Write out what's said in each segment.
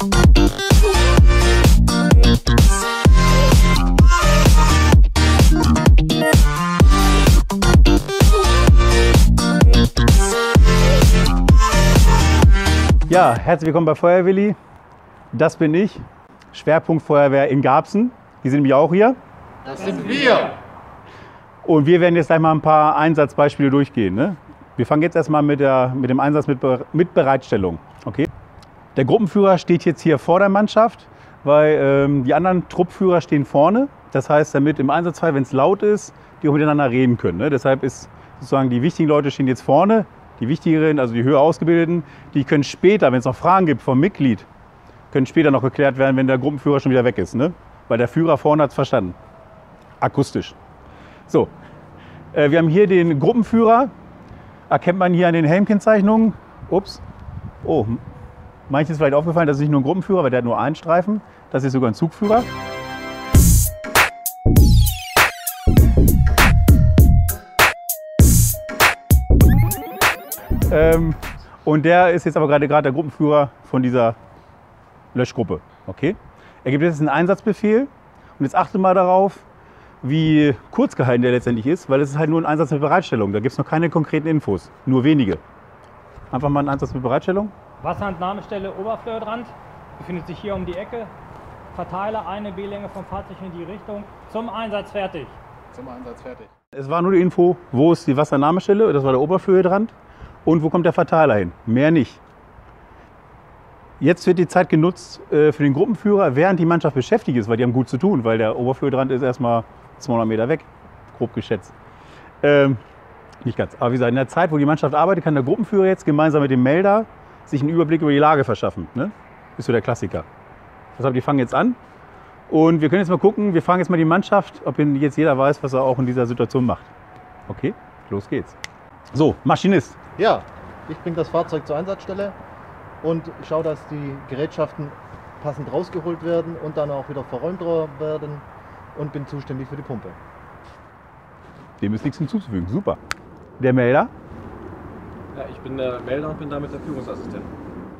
Ja, herzlich willkommen bei Feuerwilli. Das bin ich, Schwerpunkt Feuerwehr in Garbsen. Die sind nämlich auch hier. Das sind wir. Und wir werden jetzt gleich mal ein paar Einsatzbeispiele durchgehen. Ne? Wir fangen jetzt erstmal mit, der, mit dem Einsatz mit, mit Bereitstellung. Okay? Der Gruppenführer steht jetzt hier vor der Mannschaft, weil ähm, die anderen Truppführer stehen vorne. Das heißt, damit im Einsatzfall, wenn es laut ist, die auch miteinander reden können. Ne? Deshalb ist sozusagen die wichtigen Leute stehen jetzt vorne. Die wichtigeren, also die höher ausgebildeten, die können später, wenn es noch Fragen gibt vom Mitglied, können später noch geklärt werden, wenn der Gruppenführer schon wieder weg ist. Ne? Weil der Führer vorne hat es verstanden. Akustisch. So, äh, wir haben hier den Gruppenführer. Erkennt man hier an den Helmkennzeichnungen. Ups. Oh, manches ist vielleicht aufgefallen, das ist nicht nur ein Gruppenführer, weil der hat nur einen Streifen. Das ist sogar ein Zugführer. Ähm, und der ist jetzt aber gerade der Gruppenführer von dieser Löschgruppe. Okay? Er gibt jetzt einen Einsatzbefehl. Und jetzt achte mal darauf, wie kurz gehalten der letztendlich ist, weil es ist halt nur ein Einsatz mit Bereitstellung. Da gibt es noch keine konkreten Infos, nur wenige. Einfach mal ein Einsatz mit Bereitstellung. Wasserentnahmestelle Oberflöhrdrand befindet sich hier um die Ecke. Verteiler eine B-Länge vom Fahrzeug in die Richtung. Zum Einsatz fertig. Zum Einsatz fertig. Es war nur die Info, wo ist die Wassernahmestelle, das war der Oberflöhrdrand, und wo kommt der Verteiler hin. Mehr nicht. Jetzt wird die Zeit genutzt äh, für den Gruppenführer, während die Mannschaft beschäftigt ist, weil die haben gut zu tun, weil der Oberflöhrdrand ist erstmal 200 Meter weg, grob geschätzt. Ähm, nicht ganz. Aber wie gesagt, in der Zeit, wo die Mannschaft arbeitet, kann der Gruppenführer jetzt gemeinsam mit dem Melder sich einen Überblick über die Lage verschaffen. Ne? Ist so der Klassiker. Deshalb, die fangen jetzt an. Und wir können jetzt mal gucken, wir fragen jetzt mal die Mannschaft, ob jetzt jeder weiß, was er auch in dieser Situation macht. Okay, los geht's. So, Maschinist. Ja, ich bringe das Fahrzeug zur Einsatzstelle und schaue, dass die Gerätschaften passend rausgeholt werden und dann auch wieder verräumt werden und bin zuständig für die Pumpe. Dem ist nichts hinzuzufügen. Super. Der Melder, Ja, ich bin der Melder und bin damit der Führungsassistent.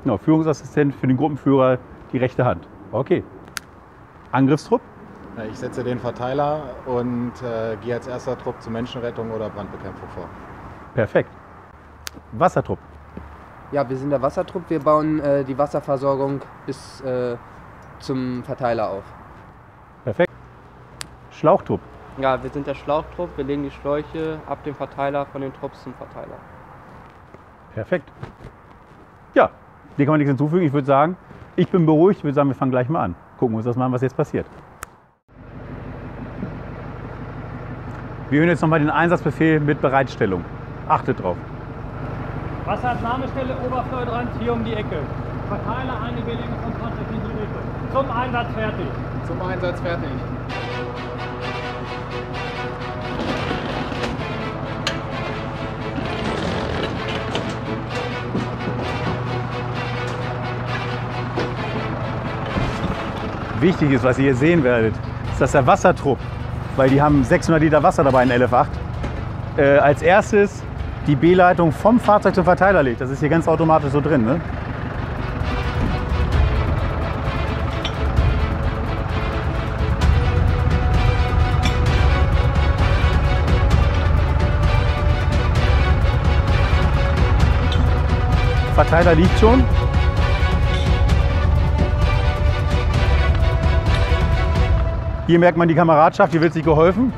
genau, Führungsassistent für den Gruppenführer, die rechte Hand. Okay. Angriffstrupp, Ja, Ich setze den Verteiler und äh, gehe als erster Trupp zur Menschenrettung oder Brandbekämpfung vor. perfekt. Wassertrupp, Ja, wir sind der Wassertrupp. Wir bauen äh, die Wasserversorgung bis äh, zum Verteiler auf. perfekt. Schlauchtrupp, Ja, wir sind der Schlauchtrupp. Wir legen die Schläuche ab dem Verteiler von den Trupps zum Verteiler. Perfekt. Ja, dem kann man nichts hinzufügen. Ich würde sagen, ich bin beruhigt. Ich würde sagen, wir fangen gleich mal an. Gucken wir uns das mal an, was jetzt passiert. Wir hören jetzt nochmal den Einsatzbefehl mit Bereitstellung. Achtet drauf. Wasserentnahmestelle Oberflöhrdrand hier um die Ecke. Verteiler eine B-Länge vom Fahrzeug in die Richtung. Zum Einsatz fertig. Zum Einsatz fertig. Wichtig ist, was ihr hier sehen werdet, ist, dass der Wassertrupp, weil die haben 600 Liter Wasser dabei in LF8, äh, als erstes die B-Leitung vom Fahrzeug zum Verteiler legt. Das ist hier ganz automatisch so drin. Ne? Verteiler liegt schon. Hier merkt man die Kameradschaft, hier wird sich geholfen.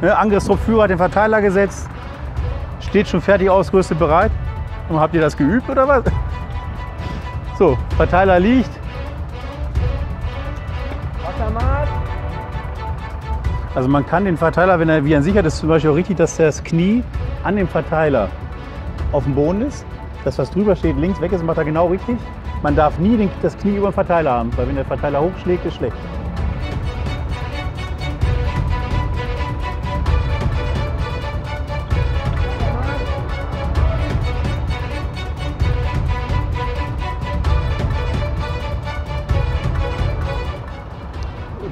Ne, Angriffstruppführer hat den Verteiler gesetzt, steht schon fertig ausgerüstet bereit. Und habt ihr das geübt oder was? So, Verteiler liegt. Also man kann den Verteiler, wenn er wie er sichert, ist zum Beispiel auch richtig, dass das Knie an dem Verteiler auf dem Boden ist. Das, was drüber steht, links weg ist, macht er genau richtig. Man darf nie den, das Knie über den Verteiler haben, weil wenn der Verteiler hochschlägt, ist schlecht.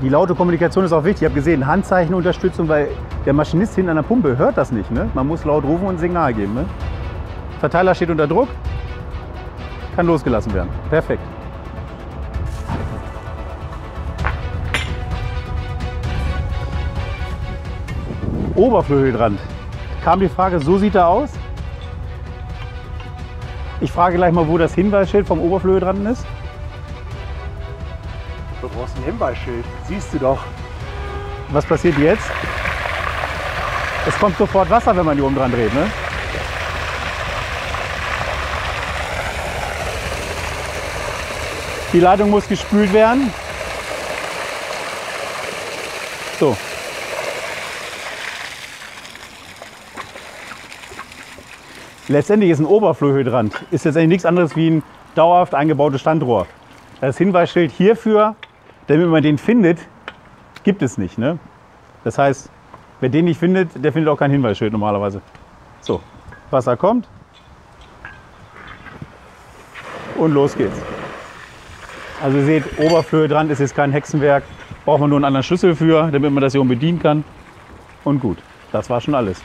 Die laute Kommunikation ist auch wichtig. Ich habe gesehen, Handzeichenunterstützung, weil der Maschinist hinten an der Pumpe hört das nicht. Ne? Man muss laut rufen und ein Signal geben. Ne? Verteiler steht unter Druck. Kann losgelassen werden. Perfekt. Oberflügelhydrant. Kam die Frage, so sieht er aus? Ich frage gleich mal, wo das Hinweisschild vom Oberflügelhydranten ist. Du brauchst ein Hinweisschild. Siehst du doch. Was passiert jetzt? Es kommt sofort Wasser, wenn man hier oben dran dreht. Ne? Die Leitung muss gespült werden. So. Letztendlich ist ein Oberflurhydrant ist letztendlich nichts anderes wie ein dauerhaft eingebautes Standrohr. Das Hinweisschild hierfür, damit man den findet, gibt es nicht. Ne? Das heißt, wer den nicht findet, der findet auch kein Hinweisschild normalerweise. So, Wasser kommt und los geht's. Also ihr seht, Oberflurhydrant ist jetzt kein Hexenwerk. Braucht man nur einen anderen Schlüssel für, damit man das hier oben bedienen kann. Und gut, das war schon alles.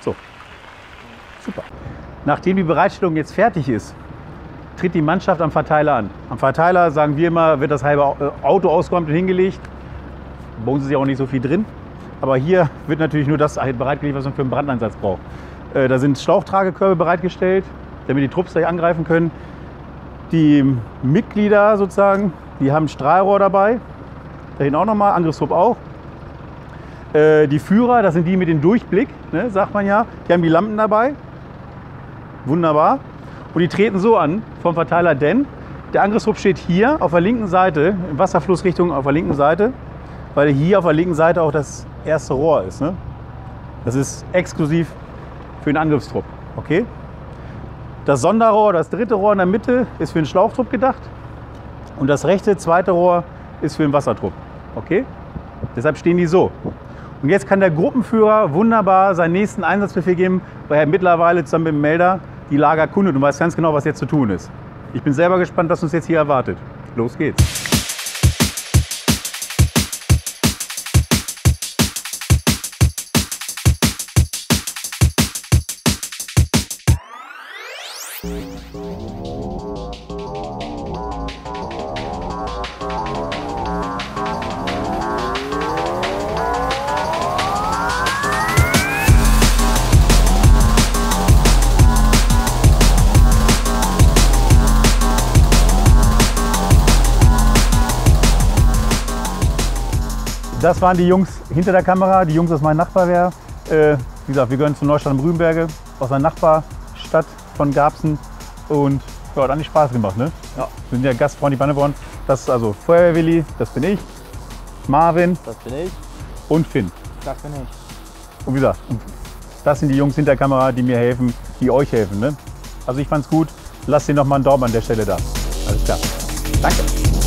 So, super. Nachdem die Bereitstellung jetzt fertig ist, tritt die Mannschaft am Verteiler an. Am Verteiler, sagen wir immer, wird das halbe äh, Auto ausgeräumt und hingelegt. Bei uns ist ja auch nicht so viel drin. Aber hier wird natürlich nur das bereitgelegt, was man für einen Brandeinsatz braucht. Äh, Da sind Schlauchtragekörbe bereitgestellt, damit die Trupps gleich angreifen können. Die Mitglieder sozusagen, die haben Strahlrohr dabei. Da hinten auch nochmal, Angriffstrupp auch. Äh, Die Führer, das sind die mit dem Durchblick, ne, sagt man ja. Die haben die Lampen dabei. Wunderbar. Und die treten so an vom Verteiler, denn der Angriffstrupp steht hier auf der linken Seite, in Wasserflussrichtung auf der linken Seite, weil hier auf der linken Seite auch das erste Rohr ist. Ne? Das ist exklusiv für den Angriffstrupp. Okay? Das Sonderrohr, das dritte Rohr in der Mitte, ist für den Schlauchtrupp gedacht. Und das rechte, zweite Rohr ist für den Wassertrupp. Okay? Deshalb stehen die so. Und jetzt kann der Gruppenführer wunderbar seinen nächsten Einsatzbefehl geben, weil er mittlerweile zusammen mit dem Melder die Lager kundet und weiß ganz genau, was jetzt zu tun ist. Ich bin selber gespannt, was uns jetzt hier erwartet. Los geht's. Das waren die Jungs hinter der Kamera, die Jungs aus meinem Nachbarwehr. Äh, wie gesagt, wir gehören zu Neustadt am Rübenberge, aus einer Nachbarstadt von Garbsen. Und ja, hat eigentlich Spaß gemacht. Ne? Ja. Wir sind ja gastfreundlich Banneborn. Das ist also Feuerwehrwilli, das bin ich, Marvin Das bin ich. und Finn. Das bin ich. Und wie gesagt, das sind die Jungs hinter der Kamera, die mir helfen, die euch helfen. Ne? Also ich fand's gut. Lasst ihr noch mal einen Daumen an der Stelle da. Alles klar. Danke.